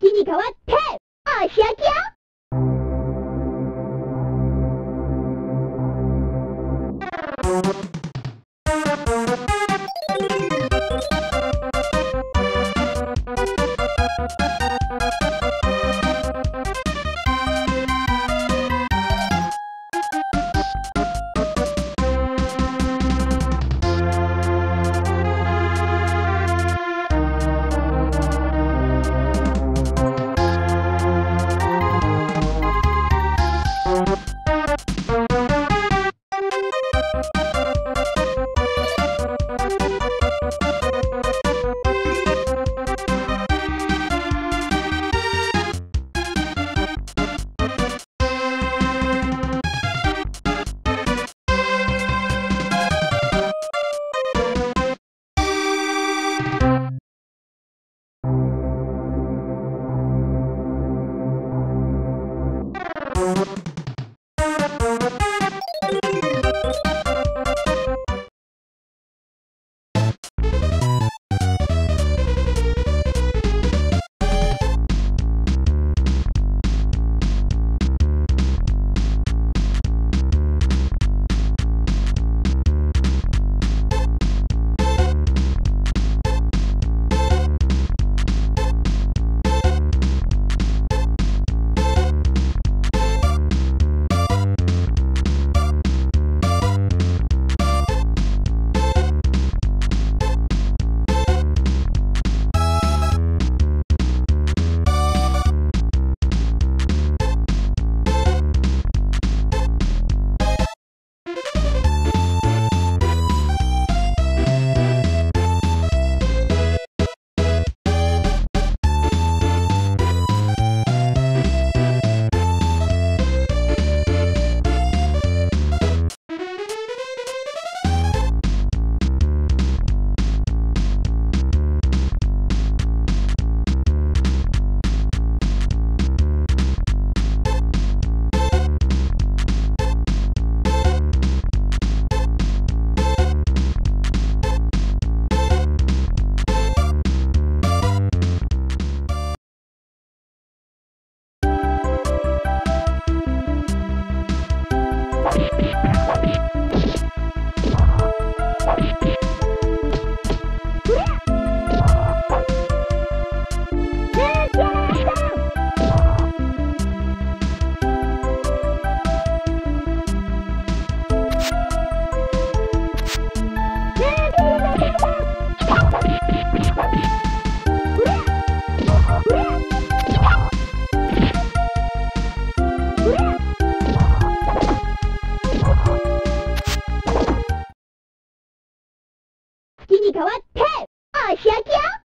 月に代わって、お仕置きよ。Bye. 代わってお仕置きよ。